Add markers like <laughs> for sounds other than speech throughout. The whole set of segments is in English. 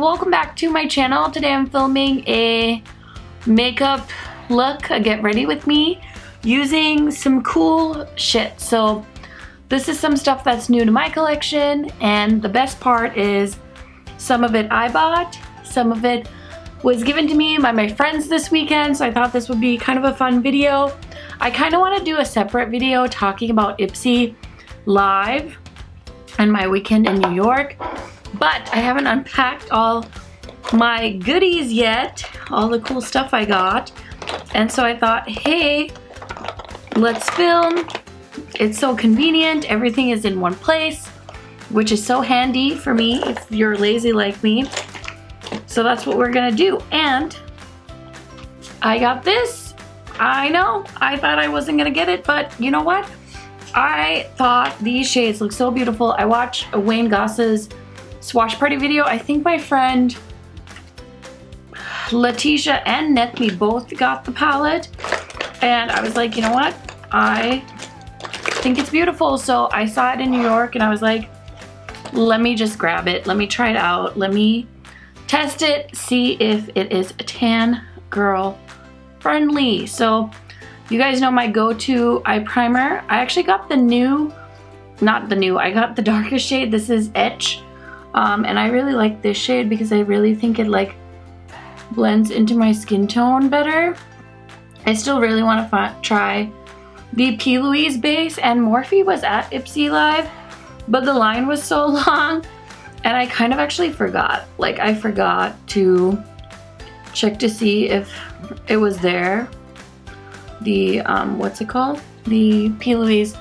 welcome back to my channel. Today I'm filming a makeup look, a get ready with me, using some cool shit. So this is some stuff that's new to my collection and the best part is some of it I bought, some of it was given to me by my friends this weekend so I thought this would be kind of a fun video. I kind of want to do a separate video talking about Ipsy live and my weekend in New York but I haven't unpacked all my goodies yet, all the cool stuff I got. And so I thought, hey, let's film. It's so convenient. Everything is in one place, which is so handy for me if you're lazy like me. So that's what we're gonna do. And I got this. I know, I thought I wasn't gonna get it, but you know what? I thought these shades look so beautiful. I watched Wayne Goss's Swatch Party video. I think my friend Letitia and Nethmi both got the palette. And I was like, you know what? I think it's beautiful. So I saw it in New York and I was like, let me just grab it. Let me try it out. Let me test it, see if it is a tan girl friendly. So you guys know my go-to eye primer. I actually got the new, not the new, I got the darkest shade. This is Etch. Um, and I really like this shade because I really think it like blends into my skin tone better. I still really want to try the P. Louise base and Morphe was at Ipsy Live, but the line was so <laughs> long and I kind of actually forgot. Like I forgot to check to see if it was there. The, um, what's it called? The P. Louise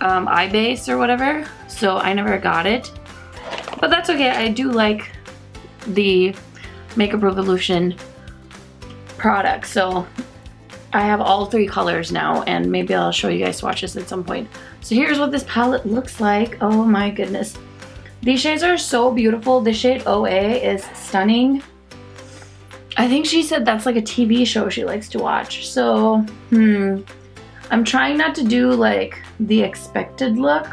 um, eye base or whatever. So I never got it. But that's okay. I do like the Makeup Revolution product. So I have all three colors now and maybe I'll show you guys swatches at some point. So here's what this palette looks like. Oh my goodness. These shades are so beautiful. This shade OA is stunning. I think she said that's like a TV show she likes to watch. So, hmm. I'm trying not to do like the expected look,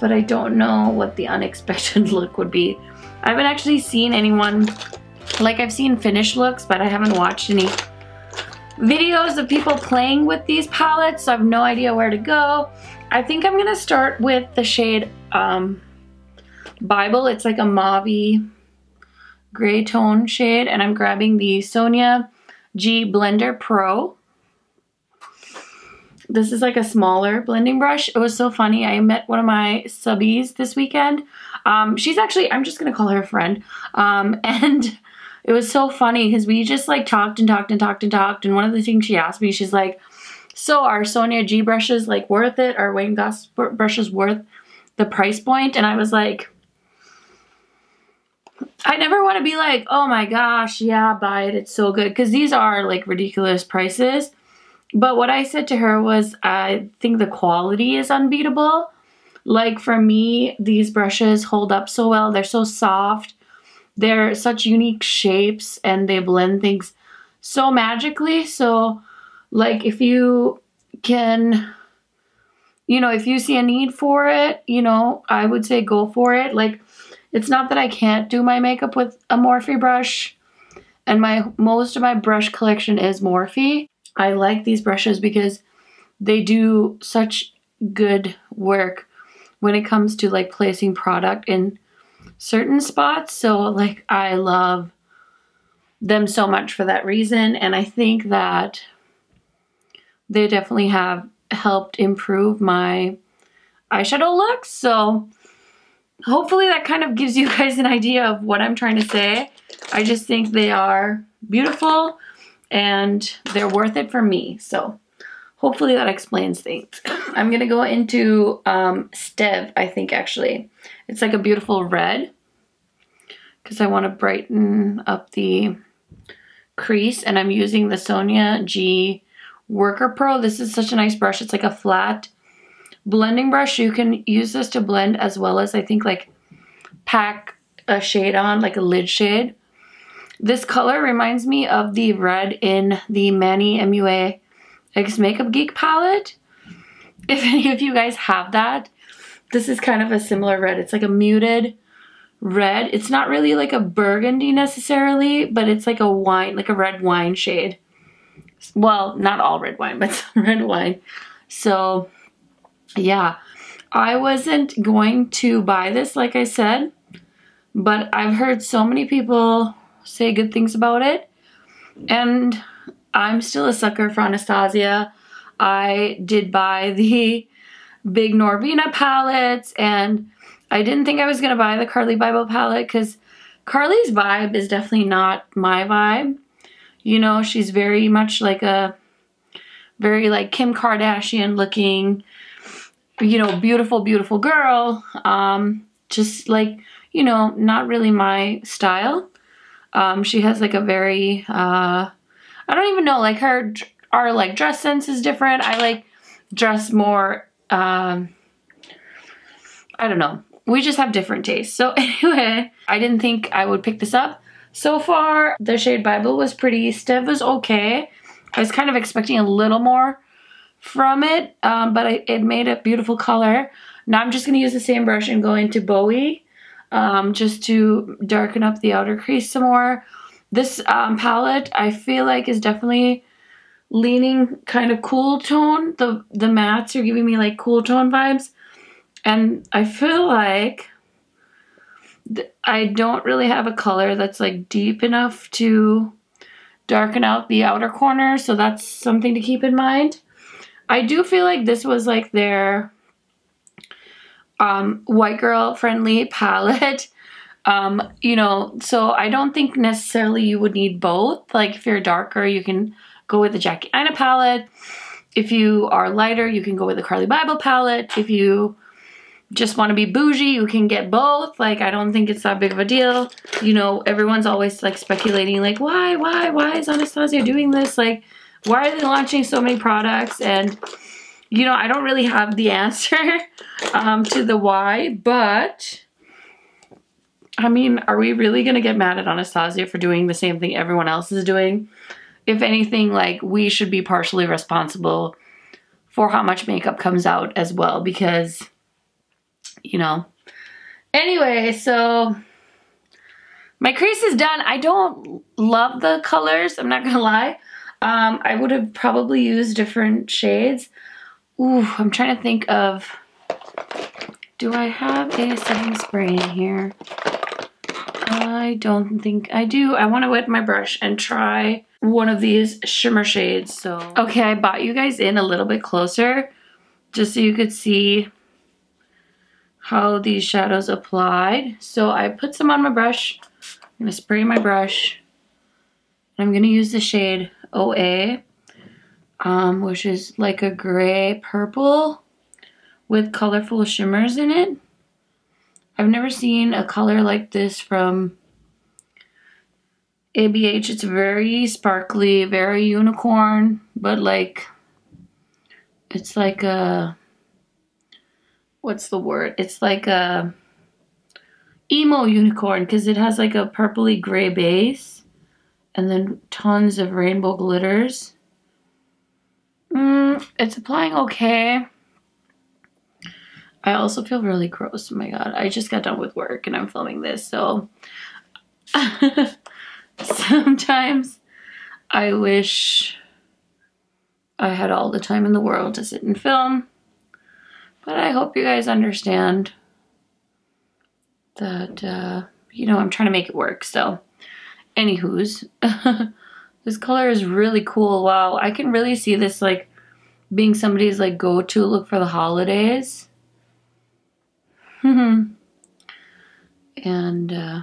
but I don't know what the <laughs> unexpected look would be. I haven't actually seen anyone, like I've seen finished looks, but I haven't watched any videos of people playing with these palettes, so I have no idea where to go. I think I'm gonna start with the shade um, Bible. It's like a mauve gray tone shade, and I'm grabbing the Sonia G Blender Pro. This is like a smaller blending brush. It was so funny. I met one of my subbies this weekend. Um, she's actually, I'm just going to call her a friend. Um, <laughs> and it was so funny because we just like talked and talked and talked and talked. And one of the things she asked me, she's like, so are Sonia G brushes like worth it? Are Wayne Goss brushes worth the price point? And I was like, I never want to be like, oh my gosh, yeah, buy it. It's so good. Because these are like ridiculous prices. But what I said to her was, I think the quality is unbeatable. Like for me, these brushes hold up so well. They're so soft. They're such unique shapes and they blend things so magically. So like if you can, you know, if you see a need for it, you know, I would say go for it. Like it's not that I can't do my makeup with a Morphe brush and my most of my brush collection is Morphe. I like these brushes because they do such good work when it comes to like placing product in certain spots. So like I love them so much for that reason. And I think that they definitely have helped improve my eyeshadow looks. So hopefully that kind of gives you <laughs> guys an idea of what I'm trying to say. I just think they are beautiful and they're worth it for me. So hopefully that explains things. <laughs> I'm going to go into um, Stev, I think actually. It's like a beautiful red because I want to brighten up the crease and I'm using the Sonia G Worker Pro. This is such a nice brush. It's like a flat blending brush. You can use this to blend as well as I think like pack a shade on, like a lid shade. This color reminds me of the red in the Manny MUA X Makeup Geek palette. <laughs> If any of you guys have that, this is kind of a similar red. It's like a muted red. It's not really like a burgundy necessarily, but it's like a wine, like a red wine shade. Well, not all red wine, <laughs> but red wine. So yeah, I wasn't going to buy this, like I said, but I've heard so many people say good things about it. And I'm still a sucker for Anastasia. I did buy <laughs> the big Norvina palettes and I didn't think I was going to buy the Carli Bybel palette because Carli's vibe is definitely not my vibe. You know, she's very much like a, very like Kim Kardashian looking, you know, beautiful, beautiful girl. Um, just like, you know, not really my style. Um, she has like a very, uh, I don't even know, like her, our like dress sense is different. I like dress more, um, I don't know. We just have different tastes. So <laughs> anyway, I didn't think I would pick this up. So far, the shade Bible was pretty. Stev was okay. I was kind of expecting a little more from it, um, but I, it made a beautiful color. Now I'm just going to use the same brush and go into Bowie um, just to darken up the outer crease some more. This um, palette I feel like is definitely leaning kind of cool tone. The, the mattes are giving me like cool tone vibes. And I feel like I don't really have a color that's like deep enough to darken out the outer corner. So that's something to keep in mind. I do feel like this was like their um, white girl friendly <laughs> palette. Um, you know, so I don't think necessarily you would need both. Like if you're darker, you can go with the Jackie Aina palette. If you are lighter, you can go with the Carli Bybel palette. If you just want to be bougie, you can get both. Like, I don't think it's that big of a deal. You know, everyone's always like speculating like, why, why, why is Anastasia doing this? Like, why are they launching so many products? And, you know, I don't really have the answer <laughs> um, to the why, but I mean, are we really going to get mad at Anastasia for doing the same thing everyone else is doing? If anything, like, we should be partially responsible for how much makeup comes out as well because, you know. Anyway, so my crease is done. I don't love the colors, I'm not going to lie. Um, I would have probably used different shades. Ooh, I'm trying to think of, do I have a setting spray in here? I don't think I do. I want to wet my brush and try one of these shimmer shades. So, okay, I brought you guys in a little bit closer just so you could see how these shadows applied. So I put some on my brush. I'm going to spray my brush. I'm going to use the shade OA, um, which is like a gray purple with colorful shimmers in it. I've never seen a color like this from ABH. It's very sparkly, very unicorn, but like, it's like a, what's the word? It's like a emo unicorn because it has like a purpley gray base and then tons of rainbow glitters. Mm, it's applying okay. I also feel really gross. Oh my god. I just got done with work and I'm filming this, so <laughs> sometimes I wish I had all the time in the world to sit and film. But I hope you guys understand that, uh, you know, I'm trying to make it work, so Anywho's, <laughs> this color is really cool. Wow, I can really see this like being somebody's like go-to look for the holidays. <laughs> and uh,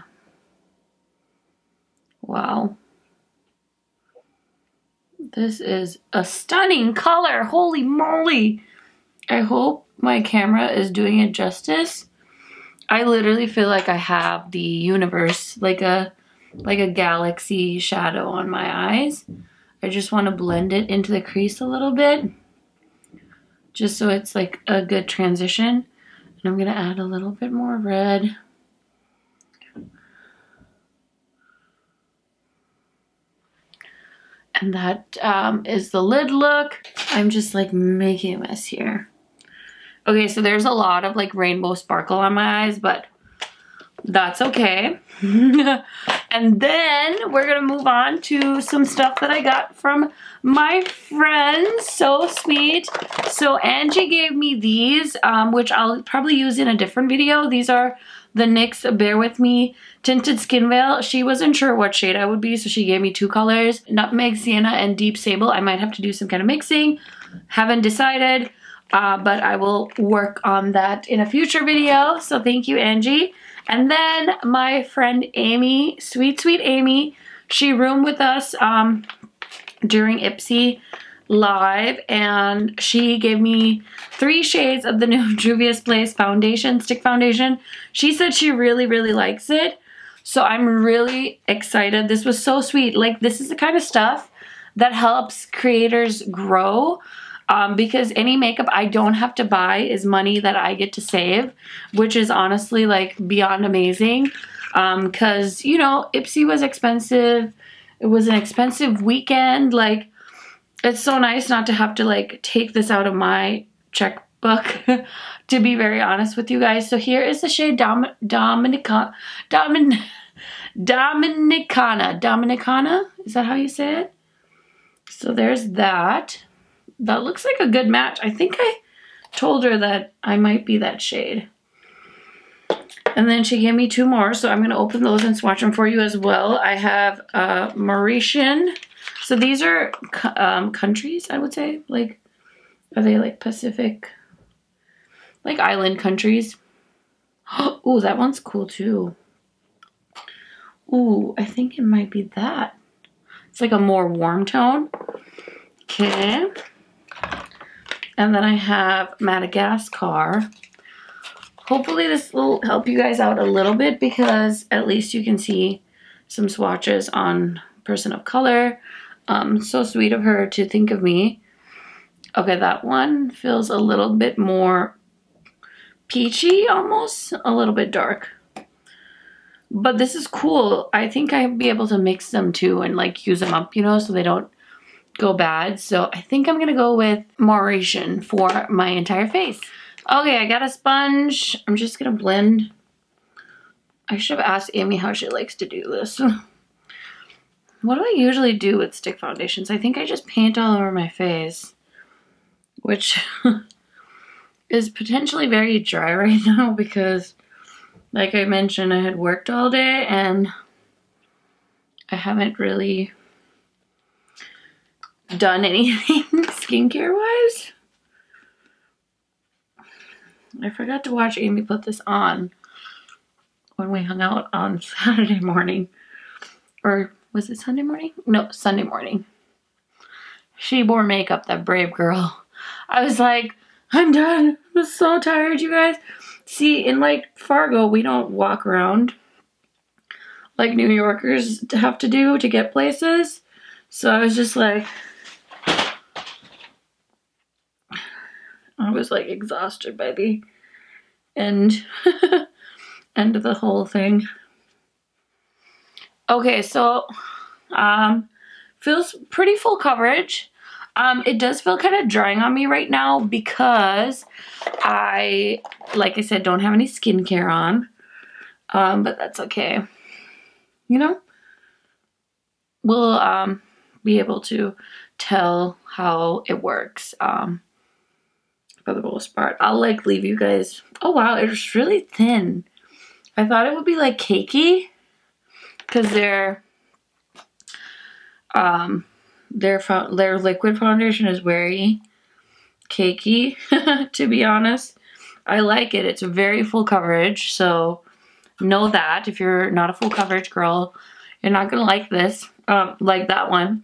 wow. This is a stunning color. Holy moly. I hope my camera is doing it justice. I literally feel like I have the universe, like a like a galaxy shadow on my eyes. I just want to blend it into the crease a little bit just so it's like a good transition. And I'm going to add a little bit more red. And that um, is the lid look. I'm just like making a mess here. Okay, so there's a lot of like rainbow sparkle on my eyes, but that's okay. <laughs> and then we're gonna move on to some stuff that I got from my friends. So sweet. So Angie gave me these, um, which I'll probably use in a different video. These are the NYX Bare With Me Tinted Skin Veil. She wasn't sure what shade I would be, so she gave me two colors, Nutmeg Sienna and Deep Sable. I might have to do some kind of mixing. Haven't decided, uh, but I will work on that in a future video. So thank you, Angie. And then my friend Amy, sweet, sweet Amy, she roomed with us um, during Ipsy live and she gave me three shades of the new <laughs> Juvia's Place foundation, stick foundation. She said she really, really likes it. So I'm really excited. This was so sweet. Like this is the kind of stuff that helps creators grow um, because any makeup I don't have to buy is money that I get to save, which is honestly like beyond amazing. Because, um, you know, Ipsy was expensive. It was an expensive weekend. Like, it's so nice not to have to like take this out of my checkbook <laughs> to be very honest with you guys. So here is the shade Dom Dominica Domin Dominicana. Dominicana? Is that how you say it? So there's that. That looks like a good match. I think I told her that I might be that shade. And then she gave me two more, so I'm going to open those and swatch them for you as well. I have uh, Mauritian so these are um, countries, I would say. Like, are they like Pacific, like island countries? <gasps> Oh, that one's cool too. Ooh, I think it might be that. It's like a more warm tone. Okay. And then I have Madagascar. Hopefully this will help you guys out a little bit because at least you can see some swatches on person of color. Um, so sweet of her to think of me. Okay, that one feels a little bit more peachy almost, a little bit dark. But this is cool. I think I'd be able to mix them too and like use them up, you know, so they don't go bad. So I think I'm gonna go with Mauritian for my entire face. Okay, I got a sponge. I'm just gonna blend. I should have asked Amy how she likes to do this. <laughs> What do I usually do with stick foundations? I think I just paint all over my face, which <laughs> is potentially very dry <laughs> right now because, like I mentioned, I had worked all day and I haven't really done anything <laughs> skincare wise. I forgot to watch Amy put this on when we hung out on <laughs> Saturday morning or was it Sunday morning? No, Sunday morning. She wore makeup, that brave girl. I was like, I'm done. I'm so tired, you guys. See, in like Fargo, we don't walk around like New Yorkers have to do to get places. So I was just like, I was like exhausted by the end, <laughs> end of the whole thing. Okay, so um, feels pretty full coverage. Um, it does feel kind of drying on me right now because I, like I said, don't have any skincare on. Um, but that's okay. You know? We'll um, be able to tell how it works um, for the most part. I'll like leave you guys. Oh wow, it's really thin. I thought it would be like cakey because their um their their liquid foundation is very cakey <laughs> to be honest I like it it's very full coverage so know that if you're not a full coverage girl you're not gonna like this um, like that one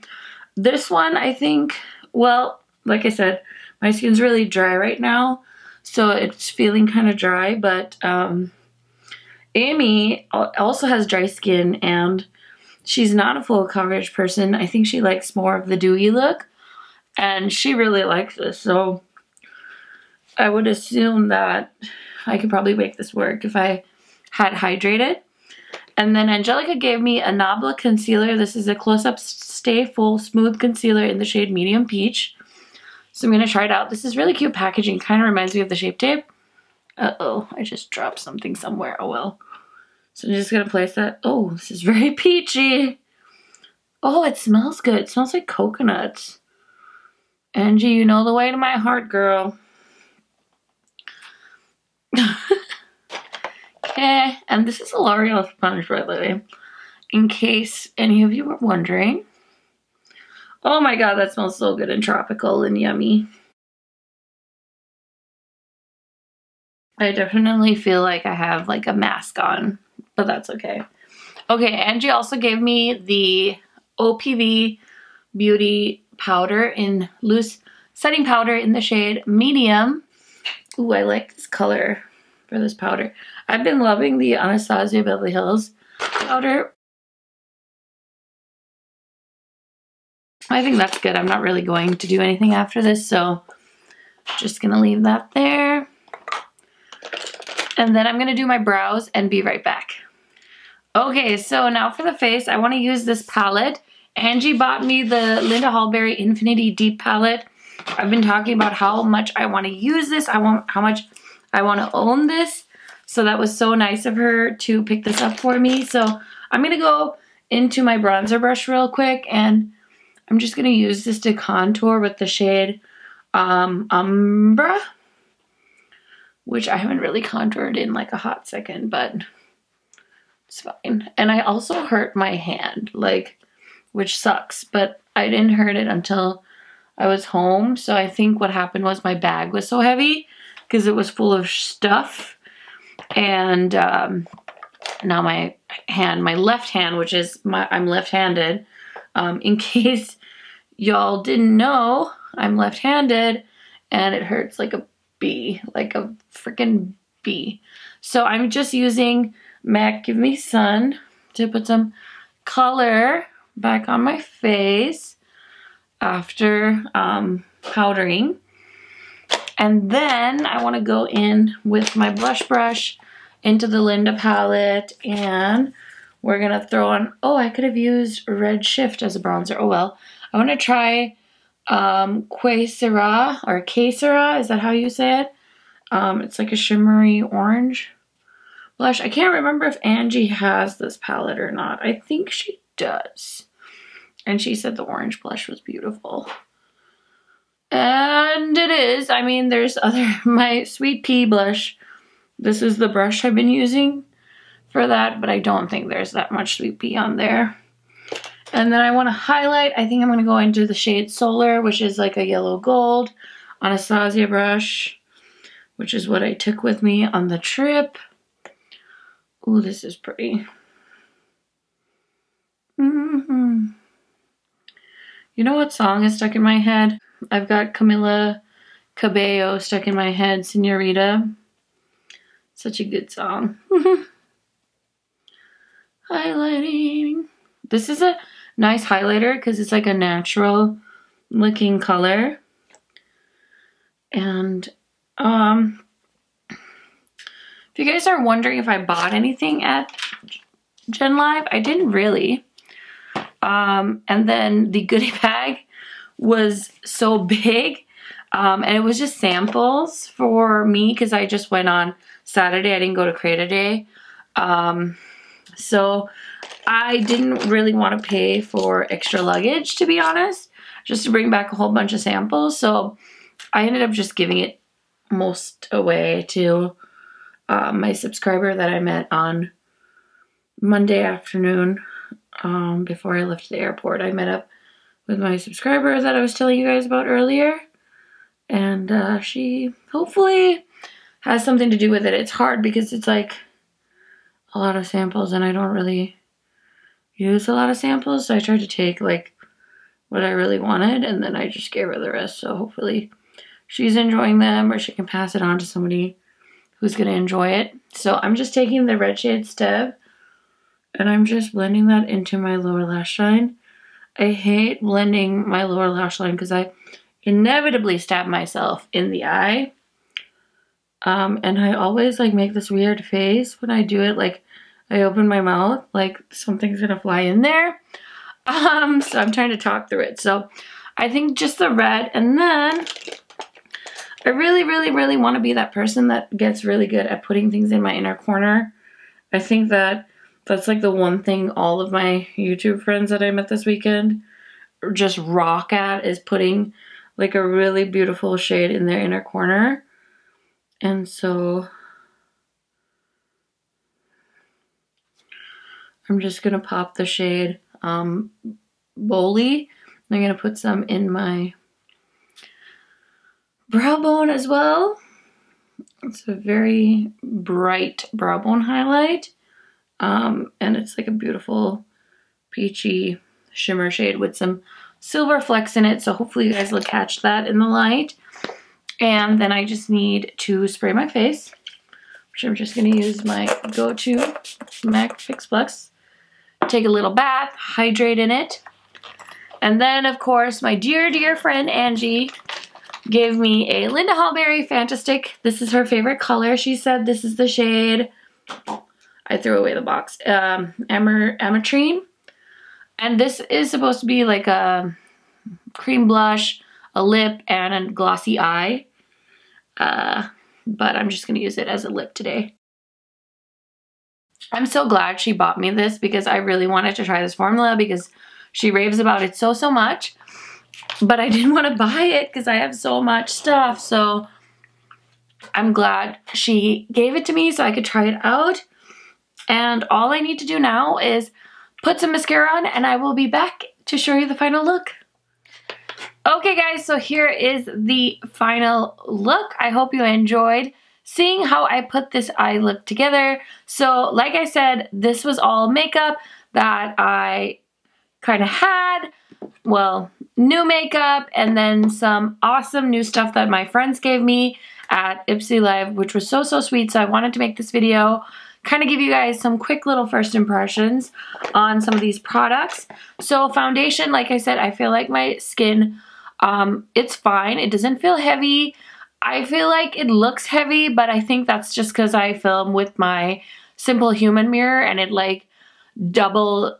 this one I think well like I said my skin's really dry right now so it's feeling kind of dry but um Amy also has dry skin and she's not a full coverage person. I think she likes more of the dewy look and she really likes this. So I would assume that I could probably make this work if I had hydrated. And then Angelica gave me a Nabla concealer. This is a close-up Stay Full Smooth Concealer in the shade Medium Peach. So I'm going to try it out. This is really cute packaging. Kind of reminds me of the Shape Tape. Uh-oh, I just dropped something somewhere. Oh well. So I'm just gonna place that. Oh, this is <laughs> very peachy. Oh, it smells good. It smells like coconuts. Angie, you know the way to my heart, girl. <laughs> okay, and this is a L'Oreal sponge, by the way, in case any of you were wondering. Oh my god, that smells so good and tropical and yummy. I definitely feel like I have like a mask on, but that's okay. Okay, Angie also gave me the OPV Beauty powder in loose setting powder in the shade medium. Ooh, I like this color for this powder. I've been loving the Anastasia Beverly Hills powder. I think that's good. I'm not really going to do anything after this, so just gonna leave that there. And then I'm gonna do my brows and be right back. Okay, so now for the face, I wanna use this palette. Angie bought me the Linda Hallberg Infinity Deep Palette. I've been talking about how much I wanna use this. I want how much I wanna own this. So that was so nice of her to pick this up for me. So I'm gonna go into my bronzer brush real quick and I'm just gonna use this to contour with the shade um, Umbra which I haven't really contoured in like a hot second, but it's fine. And I also hurt my hand, like, which sucks, but I didn't hurt it until I was home. So I think what happened was my bag was so heavy because it was full of stuff. And um, now my hand, my left hand, which is my, I'm left-handed, um, in <laughs> case y'all didn't know, I'm left-handed and it hurts like a bee, like a freaking bee. So I'm just using MAC Give Me Sun to put some color back on my face after um, powdering. And then I want to go in with my blush brush into the Linda palette and we're going to throw on, oh, I could have used Red Shift as a bronzer. Oh, well. I want to try um, Quesera or Quesera, is that how you say it? Um, it's like a shimmery orange blush. I can't remember if Angie has this palette or not. I think she does. And she said the orange blush was beautiful. And it is. I mean, there's other, <laughs> my Sweet Pea blush. This is the brush I've been using for that, but I don't think there's that much Sweet Pea on there. And then I want to highlight, I think I'm going to go into the shade Solar, which is like a yellow gold Anastasia brush, which is what I took with me on the trip. Ooh, this is pretty. Mm -hmm. You know what song is stuck in my head? I've got Camila Cabello stuck in my head, Senorita. Such a good song. <laughs> Highlighting. This is a nice highlighter because it's like a natural looking color. And um, if you guys are wondering if I bought anything at Gen Live, I didn't really. Um, and then the goodie <laughs> bag was so big um, and it was just samples for me because I just went on Saturday. I didn't go to Create-A-Day. Um, so I didn't really want to pay for extra luggage, to be honest, just to bring back a whole bunch of samples. So I ended up just giving it most away to uh, my subscriber that I met on Monday afternoon um, before I left the airport. I met up with my subscriber that I was telling you guys about earlier. And uh, she hopefully has something to do with it. It's hard because it's like a lot of samples and I don't really use a lot of samples. So I tried to take like what I really wanted and then I just gave her the rest. So hopefully she's enjoying them or she can pass it on to somebody who's going to enjoy it. So I'm just taking the red shade Stev and I'm just blending that into my lower lash line. I hate blending my lower lash line because I inevitably stab myself in the eye. Um, and I always like make this weird face when I do it. Like I open my mouth like something's gonna fly in there. Um, so I'm trying to talk through it. So I think just the red and then I really, really, really want to be that person that gets really good at putting things in my inner corner I think that that's like the one thing all of my YouTube friends that I met this weekend just rock at is putting like a really beautiful shade in their inner corner. And so I'm just going to pop the shade um, Boli. I'm going to put some in my brow bone as well. It's a very bright brow bone highlight. Um, and it's like a beautiful peachy shimmer shade with some silver flecks in it. So hopefully you guys will catch that in the light. And then I just need to spray my face, which I'm just going to use my go-to MAC Fix Plus. Take a little bath, hydrate in it. And then, of course, my dear, dear friend Angie gave me a Linda Hallberg Fantastick. This is her favorite color. She said this is the shade. I threw away the box. Um, Amer Ametrine. And this is supposed to be like a cream blush, a lip, and a glossy eye. Uh, but I'm just going to use it as a lip today. I'm so glad she bought me this because I really wanted to try this formula because she raves about it so, so much. But I <laughs> didn't want to buy it because I have so much stuff. So I'm glad she gave it to me so I could try it out. And all I need to do now is put some mascara on and I will be back to show you the final look. Okay guys, so here is the final look. I hope you enjoyed seeing how I put this eye look together. So like I said, this was all makeup that I kind of had. Well, new makeup and then some awesome new stuff that my friends gave me at Ipsy Live, which was so, so sweet. So I wanted to make this video kind of give you guys some quick little first impressions on some of these products. So foundation, like I said, I feel like my skin, um, it's fine. It doesn't feel heavy. I feel like it looks heavy, but I think that's just because I film with my Simple Human mirror and it like double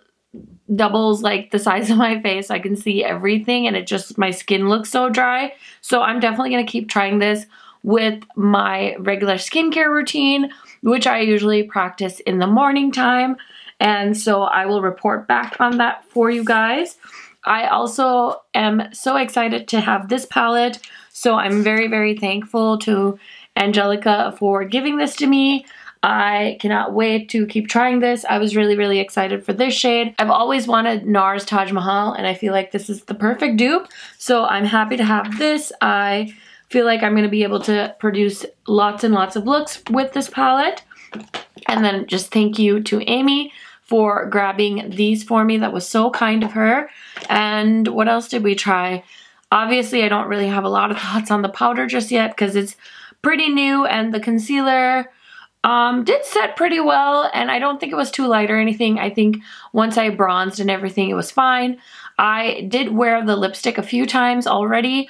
doubles like the size of my face. I can see everything and it just, my skin looks so dry. So I'm definitely going to keep trying this with my regular skincare routine which I usually practice in the morning time. And so I will report back on that for you guys. I also am so excited to have this palette. So I'm very, very thankful to Angelica for giving this to me. I cannot wait to keep trying this. I was really, really excited for this shade. I've always wanted NARS Taj Mahal and I feel like this is the perfect dupe. So I'm happy to have this. I feel like I'm going to be able to produce lots and lots of looks with this palette. And then just thank you to Amy for grabbing these for me. That was so kind of her. And what else did we try? Obviously, I don't really have a lot of <laughs> thoughts on the powder just yet because it's pretty new and the concealer um, did set pretty well and I don't think it was too light or anything. I think once I bronzed and everything, it was fine. I did wear the lipstick a few times already,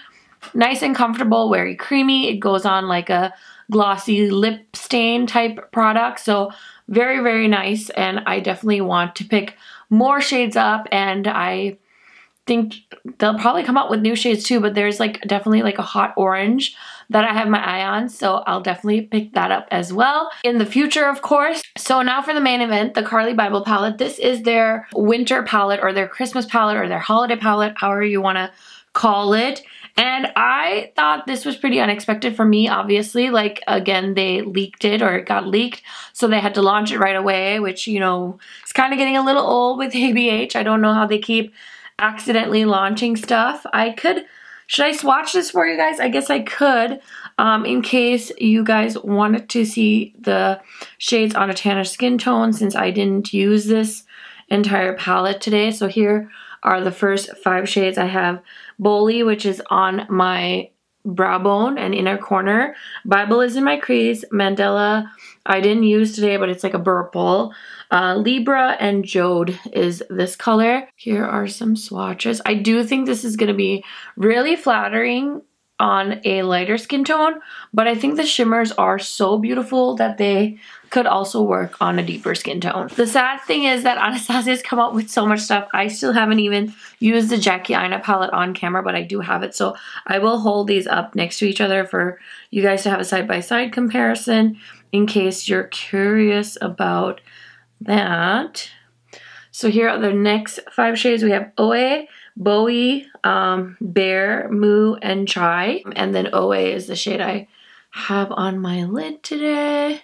Nice and comfortable, very creamy. It goes on like a glossy lip stain type product. So very, very nice. And I definitely want to pick more shades up. And I think they'll probably come out with new shades too. But there's like definitely like a hot orange that I have my eye on. So I'll definitely pick that up as well in the future, of course. So now for the main event, the Carli Bybel palette. This is their winter palette or their Christmas palette or their holiday palette, however you want to call it. And I thought this was pretty unexpected for me, obviously. Like, again, they leaked it or it got leaked, so they had to launch it right away, which, you know, it's kind of getting a little old with ABH. I don't know how they keep accidentally launching stuff. I could, should I swatch this for you guys? I guess I could, um, in case you guys wanted to see the shades on a tanner skin tone, since I didn't use this entire palette today. So here are the first five shades. I have Boli, which is on my brow bone and inner corner. Bible is in my crease. Mandela I didn't use today, but it's like a purple. Uh, Libra and Jode is this color. Here are some swatches. I do think this is going to be really flattering on a lighter skin tone, but I think the shimmers are so beautiful that they could also work on a deeper skin tone. The sad thing is that <laughs> Anastasia's come out with so much stuff. I still haven't even used the Jackie Aina palette on camera, but I do have it. So I will hold these up next to each other for you guys to have a side-by-side -side comparison. in case you're curious about that. So here are the next five shades. We have OA, Bowie, um, Bear, Moo, and Chai. And then OA is the shade I have on my lid today.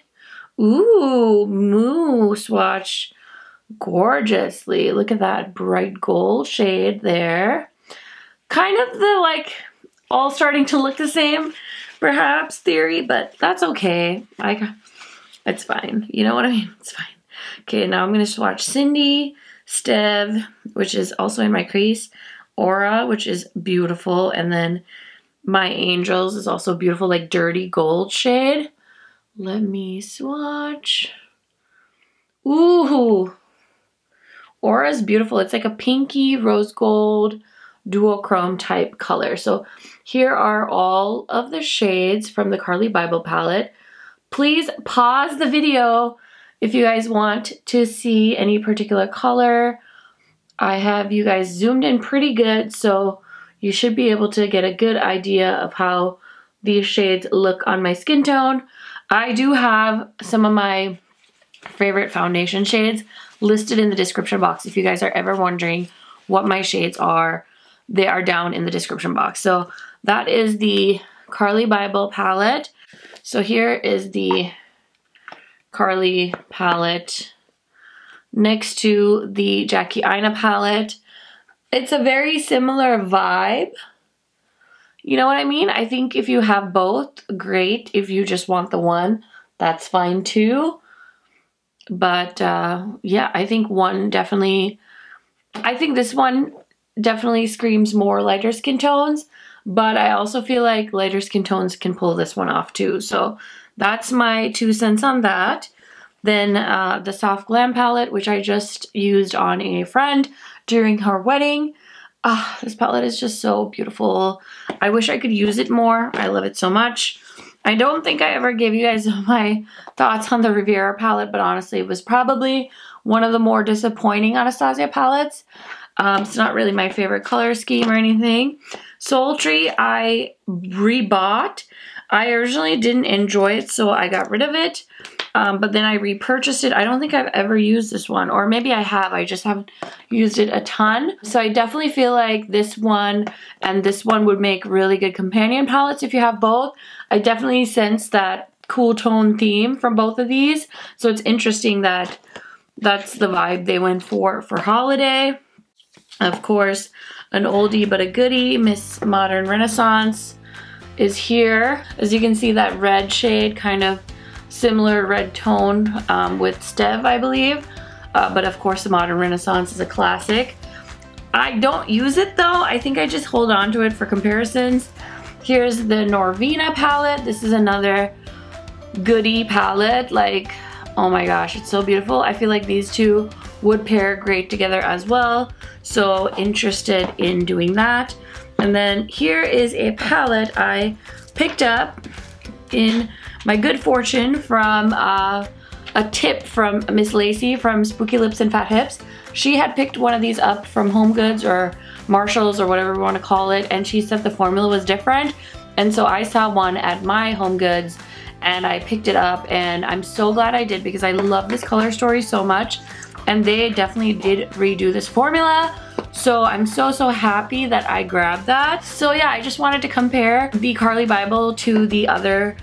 Ooh, Moo swatch gorgeously. Look at that bright gold shade there. Kind of the like all starting to look the same perhaps theory, but that's okay. I, it's fine. You know what I mean? It's fine. Okay, now I'm going to swatch Cindy, Stev, which is also in my crease, Aura, which is beautiful, and then My Angels is also beautiful, like dirty gold shade. Let me swatch. Ooh, Aura is beautiful. It's like a pinky rose gold duochrome type color. So here are all of the shades from the Carli Bybel palette. Please pause the video if you guys want to see any particular color. I have you guys zoomed in pretty good, so you should be able to get a good idea of how these shades look on my skin tone. I do have some of my favorite foundation shades listed in the description box if you guys are ever wondering what my shades are they are down in the description box. So that is the Carli Bybel palette. So here is the Carli palette next to the Jackie Aina palette. It's a very similar vibe. You know what I mean? I think if you have both, great. If you just want the one, that's fine too. But uh, yeah, I think one definitely, I think this one definitely screams more lighter skin tones, but I also feel like lighter skin tones can pull this one off too. So that's my two cents on that. Then uh, the Soft Glam palette, which I just used on a friend during her wedding. Ah, this palette is just so beautiful. I wish I could use it more. I love it so much. I don't think I ever gave you guys <laughs> my thoughts on the Riviera palette, but honestly, it was probably one of the more disappointing Anastasia palettes. Um, it's not really my favorite color scheme or anything. Sultry, I rebought. I originally didn't enjoy it, so I got rid of it. Um, but then I repurchased it. I don't think I've ever used this one, or maybe I have. I just haven't used it a ton. So I definitely feel like this one and this one would make really good companion palettes if you have both. I definitely sense that cool tone theme from both of these. So it's interesting that that's the vibe they went for for holiday. Of course, an oldie but a goodie, Miss Modern Renaissance is here. As you can see, that red shade, kind of similar red tone um, with Stev, I believe. Uh, but of course, the Modern Renaissance is a classic. I don't use it though. I think I just hold on to it for comparisons. Here's the Norvina palette. This is another goody palette. Like, oh my gosh, it's so beautiful. I feel like these two would pair great together as well. So interested in doing that. And then here is a palette I picked up in my good fortune from uh, a tip from Miss Lacey from Spooky Lips and Fat Hips. She had picked one of these up from Home Goods or Marshalls or whatever we want to call it and she said the formula was different and so I saw one at my Home Goods and I picked it up and I'm so glad I did because I love this color story so much and they definitely did redo this formula. So I'm so, so happy that I grabbed that. So yeah, I just wanted to compare the Carli Bybel to the other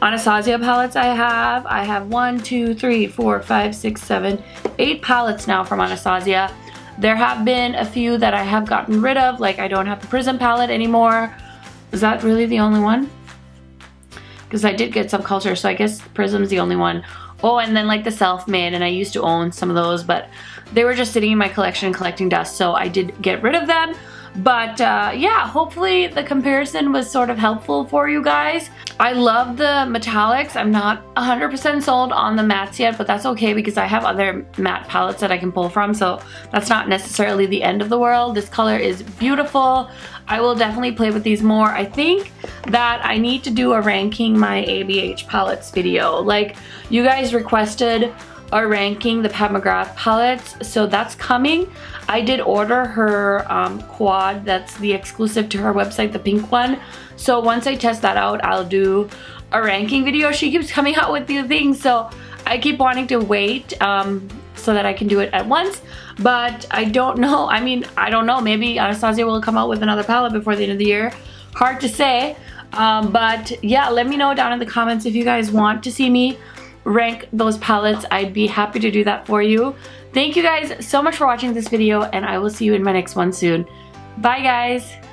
Anastasia palettes I have. I have one, two, three, four, five, six, seven, eight palettes now from Anastasia. There have been a few that I have gotten rid of, like I don't have the Prism palette anymore. Is that really the only one? Because I did get Subculture, so I guess Prism's the only one. Oh, and then like the self-made, and I used to own some of those, but they were just sitting in my collection collecting dust, so I did get rid of them. But uh, yeah, hopefully the comparison was sort of helpful for you guys. I love the metallics. I'm not 100% sold on the mattes yet, but that's okay because I have other matte palettes that I can pull from, so that's not necessarily the end of the world. This color is beautiful. I will definitely play with these more. I think that I need to do a ranking my ABH palettes video. Like, you guys requested a ranking the Pat McGrath palettes, so that's coming. I did order her um, quad that's the exclusive to her website, the pink one. So once I test that out, I'll do a ranking video. She keeps coming out with new things, so I keep wanting to wait um, so that I can do it at once. But I don't know. I mean, I don't know. Maybe Anastasia will come out with another palette before the end of the year. Hard to say. Um, but yeah, let me know down in the comments if you guys want to see me rank those palettes. I'd be happy to do that for you. Thank you guys so much for watching this video and I will see you in my next one soon. Bye guys!